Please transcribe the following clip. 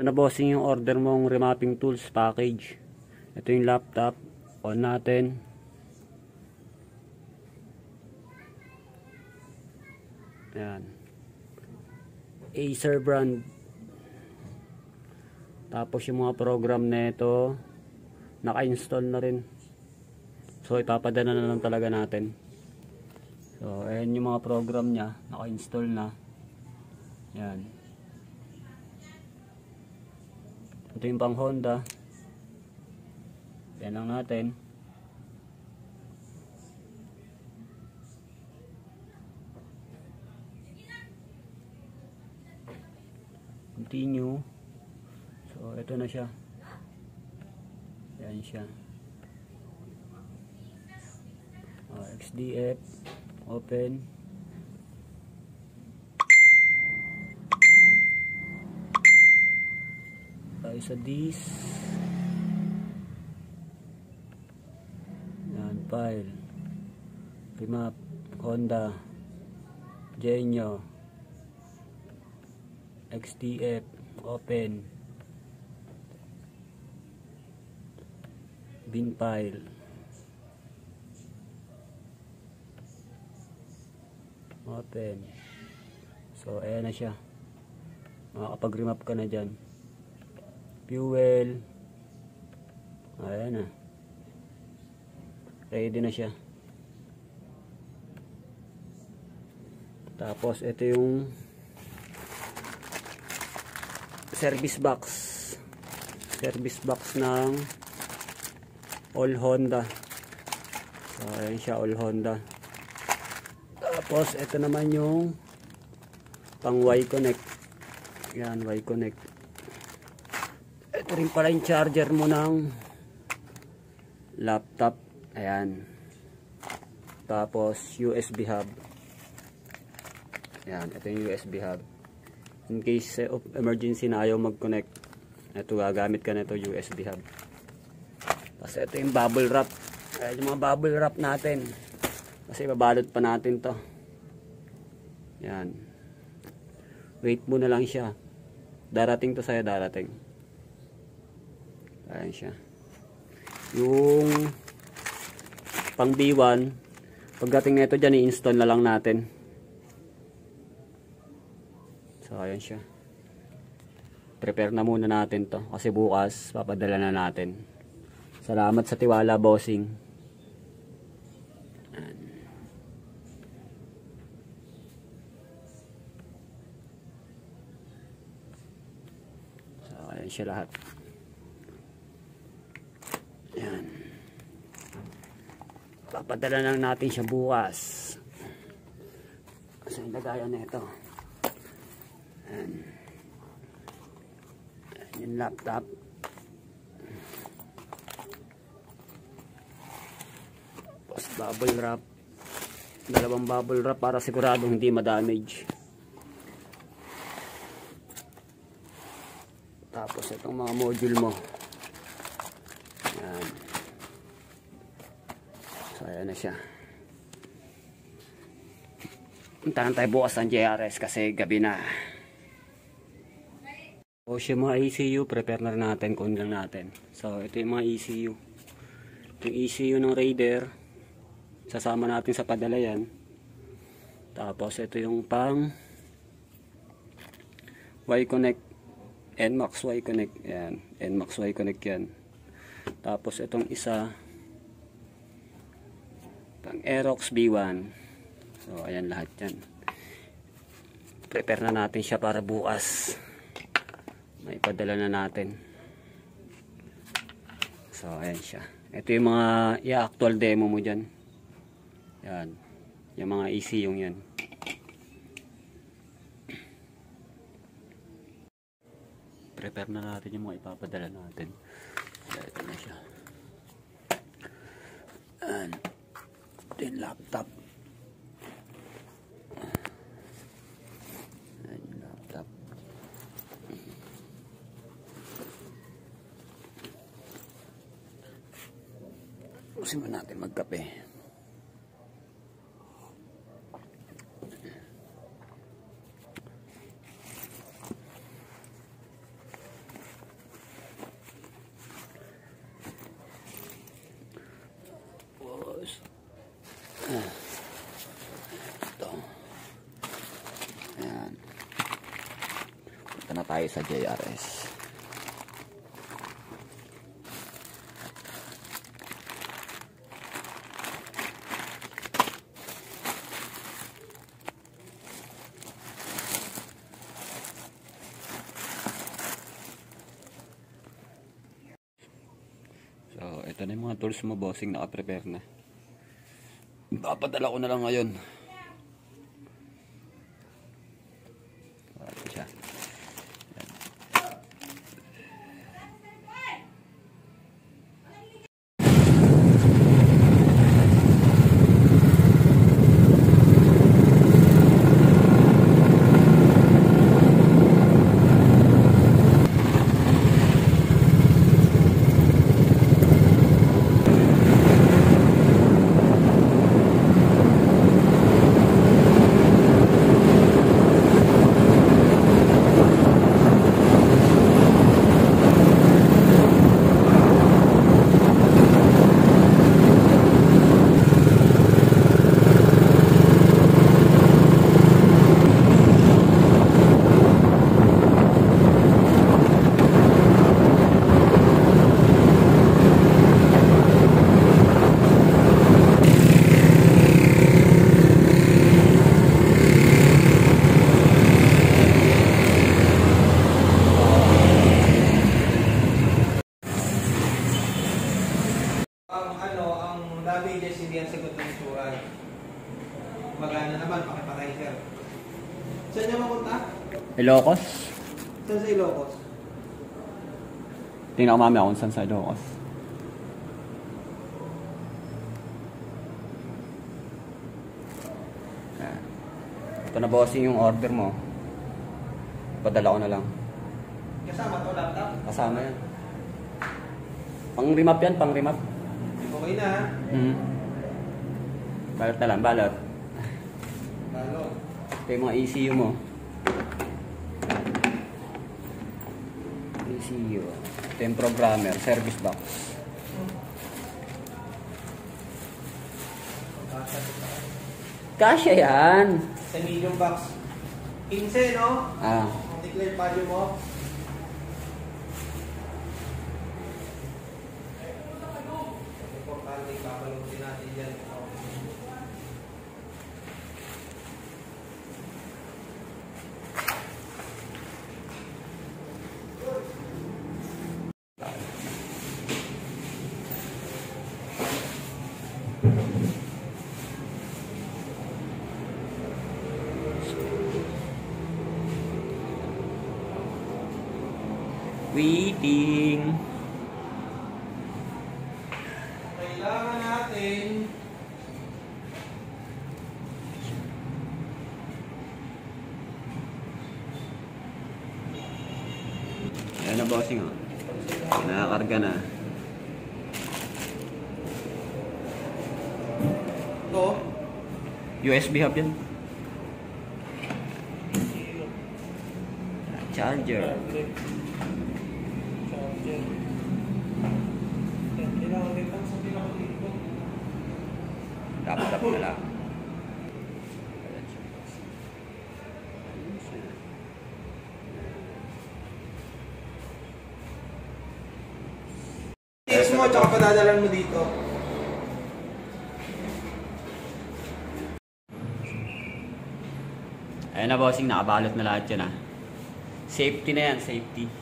Ito na bossing yung order mong remapping tools package. Ito yung laptop. On natin. Ayan. Acer brand. Tapos yung mga program na ito, naka-install na rin. So ipapadala na lang talaga natin. So ayan yung mga program niya, naka-install na. Ayan. Ito yung pang Honda. Yan lang natin. Continue. So, ito na siya. Yan siya. Uh, XDF. Open. Tayo sa this. Yan, file. Remap. Honda. Genio. XDF open bin file open so ayan na siya makakapag remap ka na dyan fuel. Ayan na. Ready na siya. Tapos ito yung service box. Service box ng all Honda. So ayan siya all Honda. Tapos ito naman yung pang Y connect yan Y connect ito rin pala yung charger mo ng laptop. Ayan. Tapos USB hub. Yan ito yung USB hub. In case of emergency na ayaw mag-connect ito gagamit ka na ito USB hub. Tapos ito yung bubble wrap. Ayan yung mga bubble wrap natin. Kasi babalot pa natin to. Yan wait mo na lang siya. Darating to sa'yo darating ayan siya yung pang B1 pagdating na ito dyan i-install na lang natin So, ayan siya. Prepare na muna natin to. Kasi bukas, papadala na natin. Salamat sa tiwala, bossing. Ayan. So, ayan siya lahat. Papadala lang natin siya bukas. Kasi lagayan na ito. Ayan. Ayan yung laptop. Tapos bubble wrap. Dalawang bubble wrap para siguradong hindi ma-damage. Tapos itong mga module mo. Ayan. Ayan na siya. Puntahan tayo bukas ng JRS kasi gabi na. O siya mga ECU, prepare na natin kung lang natin. So, ito yung mga ECU. Yung ECU ng Raider, sasama natin sa padala yan. Tapos, ito yung pang Y-Connect, NMAX Y-Connect, yan. NMAX Y-Connect yan. Tapos, itong isa, pang Aerox B1. So, ayan lahat yan. Prepare na natin siya para bukas. May padala na natin. So ayan siya. Ito yung mga yeah, actual demo mo dyan. Yan yung mga easy yung yan prepare na natin yung mga ipapadala natin. Ito na siya. And yung laptop ayan laptop Usin natin magkape. Tayo sa JRS. So, ito na yung mga tools mo, bossing, naka-prepare na. Papadala ko na lang ngayon. Ito siya. Ang ano, ang damages hindi ang sagot ng insurance. Magana naman, pakipatay sir. Saan niya mapunta? Ilocos? Saan sa Ilocos? Tingnan ko mamaya kung saan sa Ilocos. Ayan. Ito na bossing yung order mo. Padala ko na lang. Kasama to laptop? Kasama yan. Pang remap yan, pang remap. Okay na ha? Mhm. Balot na lang, balot. Lalo. Ito yung mga ECU mo. ECU. Ito yung programmer, service box. Kasya yan. Sa medium box. 15 no? Ah, Ang declare value mo. Waiting. Kailangan natin Ayan na bossing oh. Nakakarga na. to. USB hub yan. Charger. Charger. Kailangan din lang sa pinakadito. Tap-tap na lang. Tips mo, tsaka padadalan mo dito. Ayan na bossing, nakabalot na lahat yan ah. Safety na yan, safety.